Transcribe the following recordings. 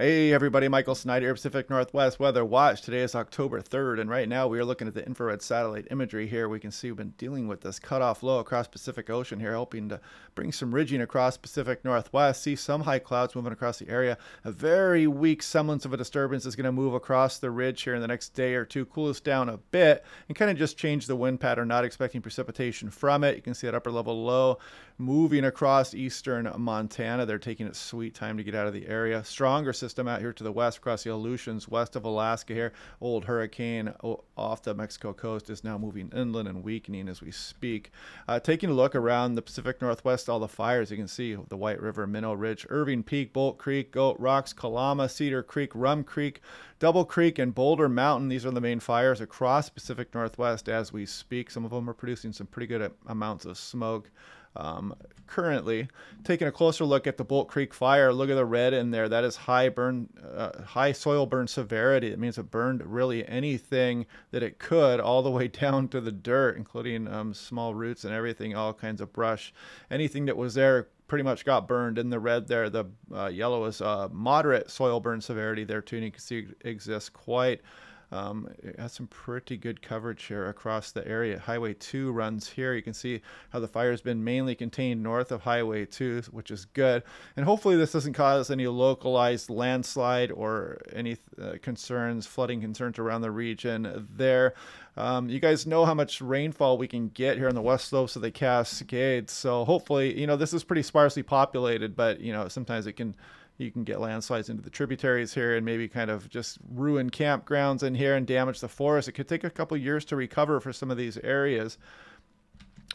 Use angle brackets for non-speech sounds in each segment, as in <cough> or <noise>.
Hey everybody, Michael Snyder, Pacific Northwest Weather Watch. Today is October 3rd, and right now we are looking at the infrared satellite imagery here. We can see we've been dealing with this cutoff low across Pacific Ocean here, helping to bring some ridging across Pacific Northwest. See some high clouds moving across the area. A very weak semblance of a disturbance is going to move across the ridge here in the next day or two, cool us down a bit, and kind of just change the wind pattern, not expecting precipitation from it. You can see that upper level low moving across eastern Montana. They're taking its sweet time to get out of the area. Stronger system system out here to the west across the Aleutians, west of Alaska here. Old hurricane off the Mexico coast is now moving inland and weakening as we speak. Uh, taking a look around the Pacific Northwest, all the fires you can see the White River, Minnow Ridge, Irving Peak, Bolt Creek, Goat Rocks, Kalama, Cedar Creek, Rum Creek, Double Creek, and Boulder Mountain. These are the main fires across Pacific Northwest as we speak. Some of them are producing some pretty good amounts of smoke. Um, currently, taking a closer look at the Bolt Creek fire, look at the red in there. That is high burn, uh, high soil burn severity. It means it burned really anything that it could, all the way <laughs> down to the dirt, including um, small roots and everything, all kinds of brush. Anything that was there pretty much got burned. In the red there, the uh, yellow is uh, moderate soil burn severity there too, and you can see it exists quite um, it has some pretty good coverage here across the area. Highway 2 runs here. You can see how the fire has been mainly contained north of Highway 2, which is good. And hopefully this doesn't cause any localized landslide or any uh, concerns, flooding concerns around the region there. Um, you guys know how much rainfall we can get here on the west slopes of the Cascades. So hopefully, you know, this is pretty sparsely populated, but, you know, sometimes it can you can get landslides into the tributaries here and maybe kind of just ruin campgrounds in here and damage the forest. It could take a couple years to recover for some of these areas.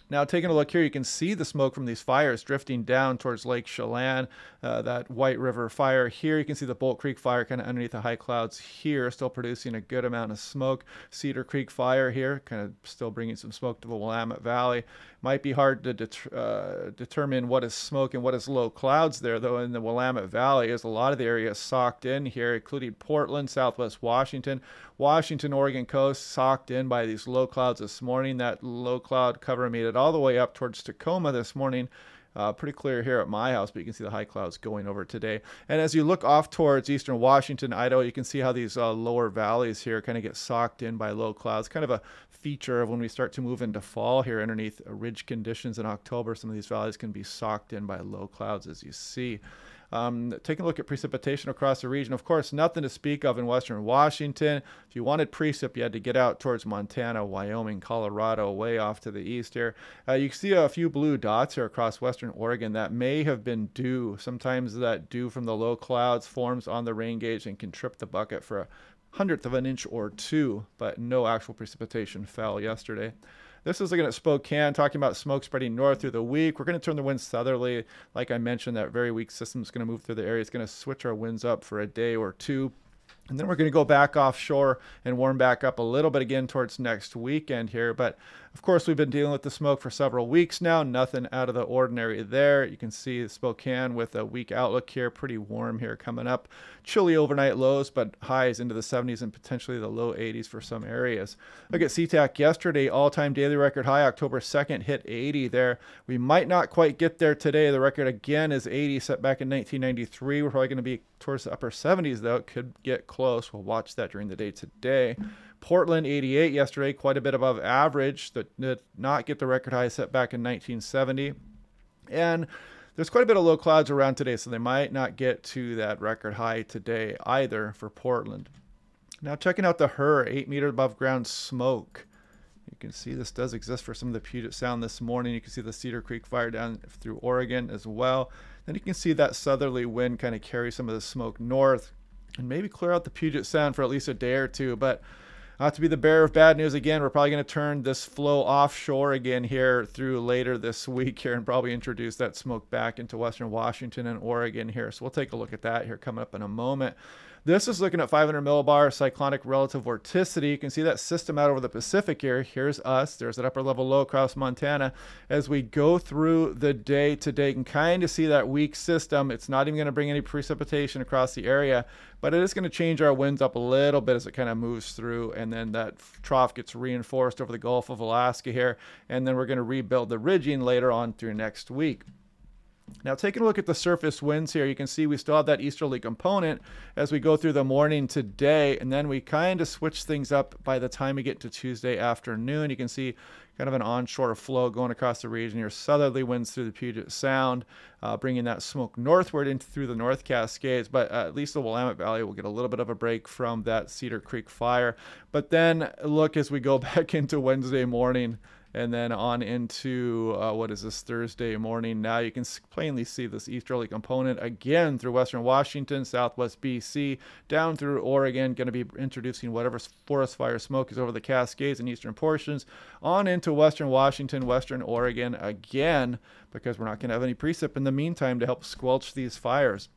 Now, taking a look here, you can see the smoke from these fires drifting down towards Lake Chelan, uh, that White River fire here. You can see the Bolt Creek fire kind of underneath the high clouds here, still producing a good amount of smoke. Cedar Creek fire here, kind of still bringing some smoke to the Willamette Valley. Might be hard to det- uh, determine what is smoke and what is low clouds there, though, in the Willamette Valley, as a lot of the area is socked in here, including Portland, Southwest Washington, Washington, Oregon coast, socked in by these low clouds this morning. That low cloud cover made it all the way up towards Tacoma this morning. Uh, pretty clear here at my house, but you can see the high clouds going over today. And as you look off towards eastern Washington, Idaho, you can see how these uh, lower valleys here kind of get socked in by low clouds. Kind of a feature of when we start to move into fall here underneath ridge conditions in October. Some of these valleys can be socked in by low clouds, as you see. Um, taking a look at precipitation across the region, of course, nothing to speak of in western Washington. If you wanted precip, you had to get out towards Montana, Wyoming, Colorado, way off to the east here. Uh, you can see a few blue dots here across western Oregon that may have been dew. Sometimes that dew from the low clouds forms on the rain gauge and can trip the bucket for a hundredth of an inch or two, but no actual precipitation fell yesterday. This is looking at Spokane, talking about smoke spreading north through the week. We're going to turn the winds southerly. Like I mentioned, that very weak system is going to move through the area. It's going to switch our winds up for a day or two. And then we're going to go back offshore and warm back up a little bit again towards next weekend here. But of course, we've been dealing with the smoke for several weeks now. Nothing out of the ordinary there. You can see Spokane with a weak outlook here. Pretty warm here coming up. Chilly overnight lows, but highs into the 70s and potentially the low 80s for some areas. Look at SeaTac yesterday. All-time daily record high, October 2nd, hit 80 there. We might not quite get there today. The record again is 80, set back in 1993. We're probably going to be towards the upper 70s, though. It could get close. We'll watch that during the day today. Portland 88 yesterday, quite a bit above average. That did not get the record high set back in 1970. And there's quite a bit of low clouds around today, so they might not get to that record high today either for Portland. Now, checking out the HRRR, 8 meter above ground smoke. You can see this does exist for some of the Puget Sound this morning. You can see the Cedar Creek fire down through Oregon as well. Then you can see that southerly wind kind of carry some of the smoke north and maybe clear out the Puget Sound for at least a day or two. But to be the bearer of bad news again, we're probably going to turn this flow offshore again here through later this <laughs> week here and probably introduce that smoke back into western Washington and Oregon here. So we'll take a look at that here coming up in a moment. This is looking at 500 millibar cyclonic relative vorticity. You can see that system out over the Pacific here. Here's us. There's an upper level low across Montana. As we go through the day today, you can kind of see that weak system. It's not even going to bring any precipitation across the area, but it is going to change our winds up a little bit as it kind of moves through. And then that trough gets reinforced over the Gulf of Alaska here. And then we're going to rebuild the ridging later on through next week. Now, taking a look at the surface winds here, you can see we still have that easterly component as we go through the morning today, and then we kind of switch things up by the time we get to Tuesday afternoon. You can see kind of an onshore flow going across the region here. Southerly winds through the Puget Sound, uh, bringing that smoke northward into through the North Cascades. But uh, at least the Willamette Valley will get a little bit of a break from that Cedar Creek fire. But then look as we go <laughs> back into Wednesday morning and then on into uh, what is this Thursday morning. Now you can plainly see this easterly component again through western Washington, southwest BC, down through Oregon. Going to be introducing whatever forest fire smoke is over the Cascades and eastern portions, on into western Washington, western Oregon again, because we're not going to have any precip in the meantime to help squelch these fires.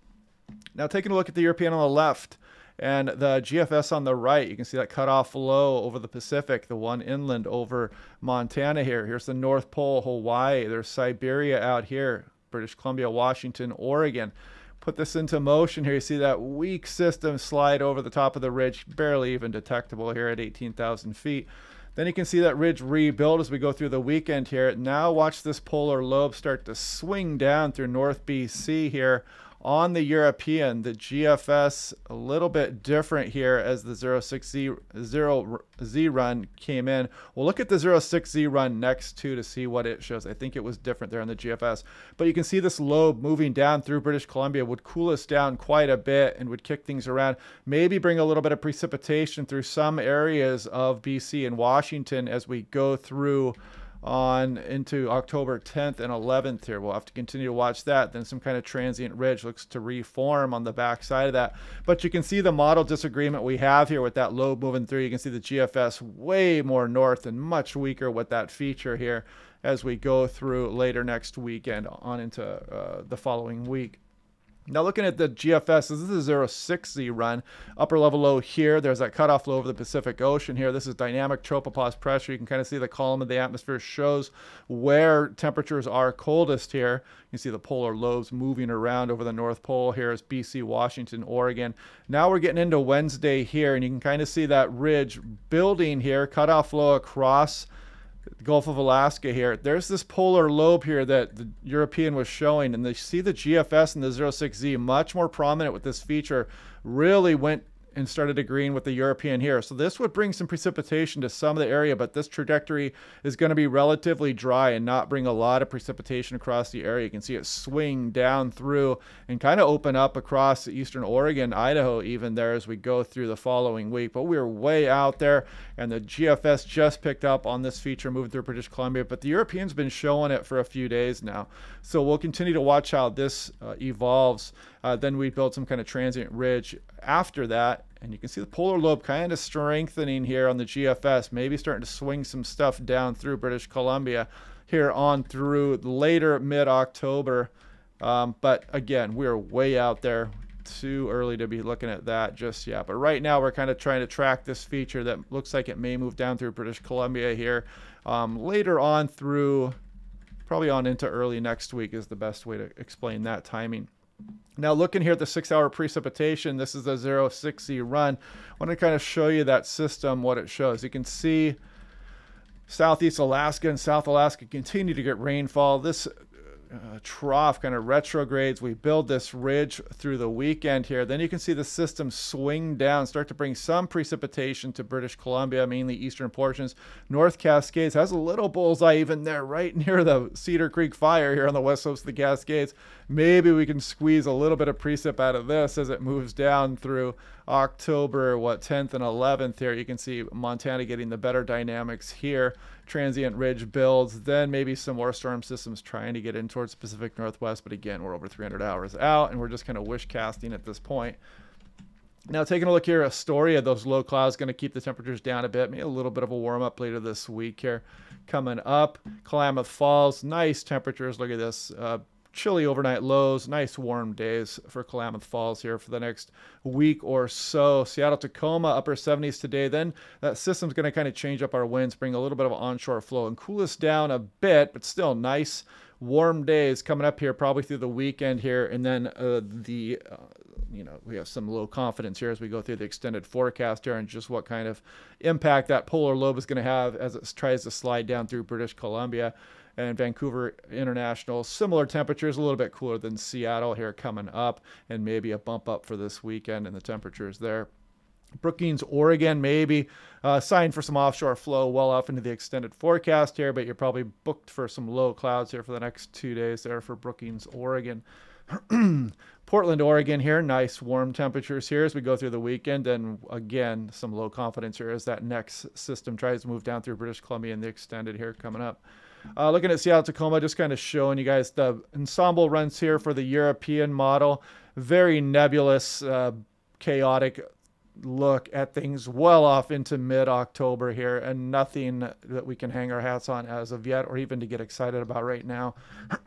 Now taking a look at the European on the left. And the GFS on the right, you can see that cutoff low over the Pacific, the one inland over Montana here. Here's the North Pole, Hawaii. There's Siberia out here, British Columbia, Washington, Oregon. Put this into motion here. You see that weak system slide over the top of the ridge, barely even detectable here at 18,000 feet. Then you can see that ridge rebuild as we go through the weekend here. Now watch this polar lobe start to swing down through North BC here on the European, the GFS a little bit different here as the 06Z 0Z run came in. We'll look at the 06Z run next to to see what it shows. I think it was different there on the GFS. But you can see this lobe moving down through British Columbia would cool us down quite a bit and would kick things around. Maybe bring a little bit of precipitation through some areas of BC and Washington as we go through on into October 10th and 11th here. We'll have to continue to watch that. Then some kind of transient ridge looks to reform on the back side of that. But you can see the model disagreement we have here with that lobe moving through. You can see the GFS way more north and much weaker with that feature here as we go through later next weekend on into uh, the following week. Now looking at the GFS, this is a 060 run, upper level low here. There's that cutoff low over the Pacific Ocean here. This is dynamic tropopause pressure. You can kind of see the column of the atmosphere shows where temperatures are coldest here. You can see the polar lobes moving around over the North Pole. Here is BC, Washington, Oregon. Now we're getting into Wednesday here, and you can kind of see that ridge building here, cutoff low across Gulf of Alaska here. There's this polar lobe here that the European was showing, and they see the GFS and the 06Z much more prominent with this feature. Really went and started agreeing with the European here. So this would bring some precipitation to some of the area, but this trajectory is going to be relatively dry and not bring a lot of precipitation across the area. You can see it swing down through and kind of open up across eastern Oregon, Idaho, even there as we go through the following week. But we're way out there, and the GFS just picked up on this feature moving through British Columbia, but the Europeans been showing it for a few days now. So we'll continue to watch how this uh, evolves. Uh, then we build some kind of transient ridge after that and you can see the polar lobe kind of strengthening here on the GFS, maybe starting to swing some stuff down through British Columbia here on through later mid-October. Um, but again, we're way out there. Too early to be looking at that just yet. But right now, we're kind of trying to track this feature that looks like it may move down through British Columbia here. Um, later on through, probably on into early next week is the best way to explain that timing. Now looking here at the six hour precipitation, this is the 060 run. I want to kind of show you that system, what it shows. You can see Southeast Alaska and South Alaska continue to get rainfall. This uh, trough kind of retrogrades. We build this ridge through the weekend here. Then you can see the system swing down, start to bring some precipitation to British Columbia, mainly eastern portions. North Cascades has a little bullseye even there, right <laughs> near the Cedar Creek fire here on the west slopes of the Cascades. Maybe we can squeeze a little bit of precip out of this as it moves down through October, what, 10th and 11th here. You can see Montana getting the better dynamics here transient ridge builds, then maybe some more storm systems trying to get in towards Pacific Northwest. But again, we're over 300 hours out and we're just kind of wish casting at this point. Now, taking a look here, Astoria, those low clouds going to keep the temperatures down a bit. Maybe a little bit of a warm up later this week here. Coming up, Klamath Falls, nice temperatures. Look at this. Uh, chilly overnight lows, nice warm days for Klamath Falls here for the next week or so. Seattle Tacoma, upper 70s today. Then that system's going to kind of change up our winds, bring a little bit of onshore flow and cool us down a bit, but still nice warm days coming up here probably through the weekend here. And then uh, the. Uh, you know, we have some low confidence here as we go through the extended forecast here and just what kind of impact that polar lobe is going to have as it tries to slide down through British Columbia. And Vancouver International. Similar temperatures, a little bit cooler than Seattle here coming up, and maybe a bump up for this weekend in the temperatures there. Brookings, Oregon, maybe uh, sign for some offshore flow well off into the extended forecast here, but you're probably booked for some low clouds here for the next two days there for Brookings, Oregon. <clears throat> Portland, Oregon here, nice warm temperatures here as we go through the weekend. And again, some low confidence here as that next system tries to move down through British Columbia and the extended here coming up. Uh, looking at Seattle Tacoma, just kind of showing you guys the ensemble runs here for the European model. Very nebulous, uh, chaotic look at things well off into mid October here, and nothing that we can hang our hats on as of yet, or even to get excited about right now.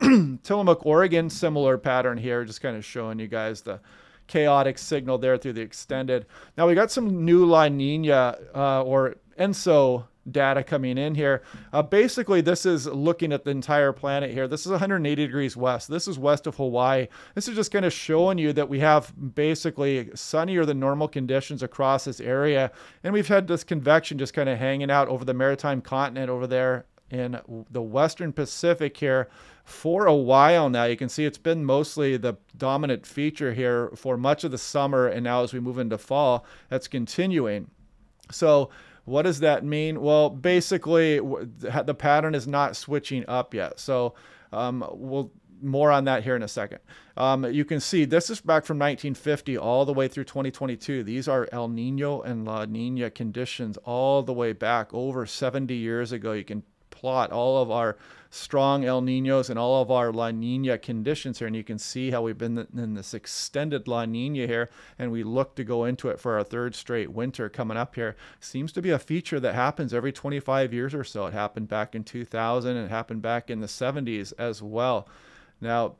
<clears throat> Tillamook, Oregon, similar pattern here, just kind of showing you guys the chaotic signal there through the extended. Now we got some new La Nina uh, or ENSO data coming in here. Uh, basically, this is looking at the entire planet here. This is 180 degrees west. This is west of Hawaii. This is just kind of showing you that we have basically sunnier than normal conditions across this area. And we've had this convection just kind of hanging out over the maritime continent over there in the western Pacific here for a while now. You can see it's been mostly the dominant feature here for much of the summer. And now as we move into fall, that's continuing. So what does that mean? Well, basically, the pattern is not switching up yet. So um, we'll more on that here in a second. Um, you can see this is back from 1950 all the way through 2022. These are El Nino and La Nina conditions all the way back over 70 years ago. You can plot all of our strong El Ninos and all of our La Nina conditions here. And you can see how we've been in this extended La Nina here, and we look to go into it for our third straight winter coming up here. Seems to be a feature that happens every 25 years or so. It happened back in 2000 and it happened back in the 70s as well. Now,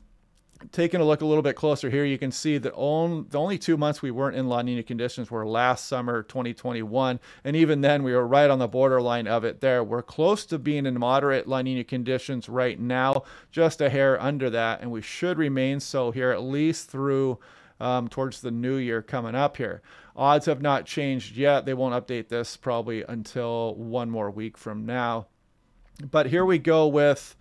taking a look a little bit closer here, you can see that on, the only two months we weren't in La Nina conditions were last summer, 2021. And even then, we were right on the borderline of it there. We're close to being in moderate La Nina conditions right now, just a hair under that. And we should remain so here at least through um, towards the new year coming up here. Odds have not changed yet. They won't update this probably until one more week from now. But here we go with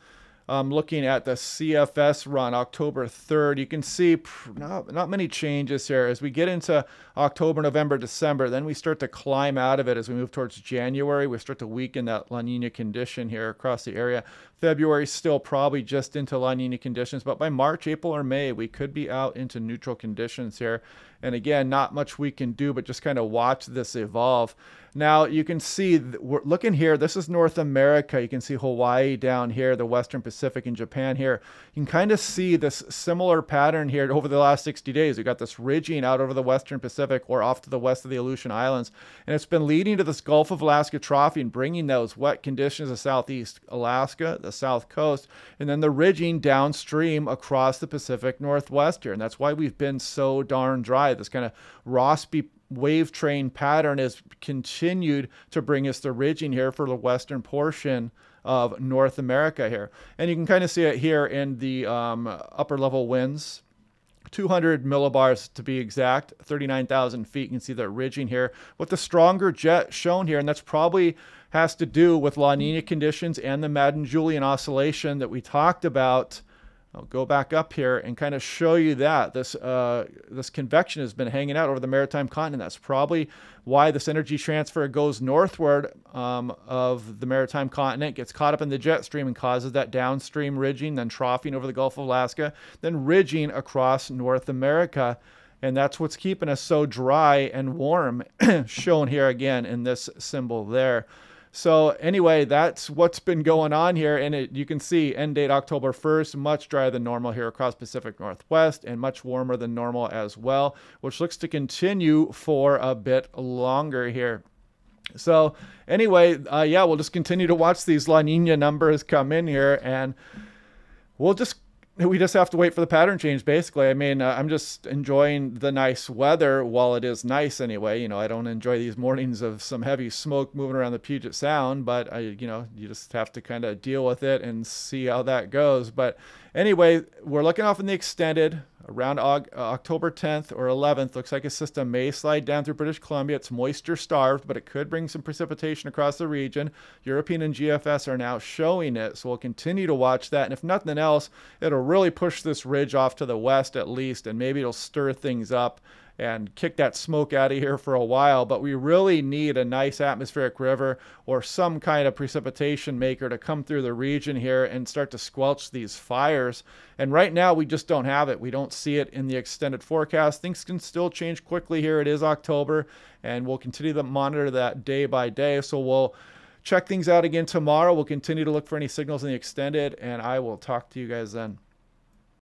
um, looking at the CFS run October 3rd, you can see not, not many changes here. As we get into October, November, December, then we start to climb out of it as we move towards January. We start to weaken that La Nina condition here across the area. February still probably just into La Nina conditions, but by March, April, or May, we could be out into neutral conditions here. And again, not much we can do, but just kind of watch this evolve. Now you can see, we're looking here, this is North America. You can see Hawaii down here, the Western Pacific and Japan here. You can kind of see this similar pattern here over the last 60 days. We got this ridging out over the Western Pacific or off to the west of the Aleutian Islands. And it's been leading to this Gulf of Alaska trough and bringing those wet conditions to southeast Alaska, the south coast, and then the ridging downstream across the Pacific Northwest here. And that's why we've been so darn dry. This kind of Rossby wave train pattern has continued to bring us the ridging here for the western portion of North America here. And you can kind of see it here in the um, upper level winds. 200 millibars to be exact, 39,000 feet. You can see that ridging here with the stronger jet shown here. And that's probably has to do with La Nina conditions and the Madden-Julian oscillation that we talked about I'll go back up here and kind of show you that this uh, this convection has been hanging out over the maritime continent. That's probably why this energy transfer goes northward um, of the maritime continent, gets caught up in the jet stream and causes that downstream ridging, then troughing over the Gulf of Alaska, then ridging across North America. And that's what's keeping us so dry and warm, <clears throat> shown here again in this symbol there. So anyway, that's what's been going on here. And it, you can see end date October 1st, much drier than normal here across Pacific Northwest and much warmer than normal as well, which looks to continue for a bit longer here. So anyway, uh, yeah, we'll just continue to watch these La Nina numbers come in here and we'll just <laughs> we just have to wait for the pattern change basically. I mean uh, i'm just enjoying the nice weather while it is nice anyway. You know i don't enjoy these mornings of some heavy smoke moving around the puget sound but i you know you just have to kind of deal with it and see how that goes. But anyway we're looking off in the extended around uh, October 10th or 11th. Looks like a system may slide down through British Columbia. It's moisture starved, but it could bring some precipitation across the region. European and GFS are now showing it, so we'll continue to watch that. And if nothing else, it'll really push this ridge off to the west at least, and maybe it'll stir things up and kick that smoke out of here for a while. But we really need a nice atmospheric river or some kind of precipitation maker to come through the region here and start to squelch these fires. And right now, we just don't have it. We don't see it in the extended forecast. Things can still change quickly here. It is October, and we'll continue to monitor that day by day. So we'll check things out again tomorrow. We'll continue to look for any signals in the extended, and I will talk to you guys then.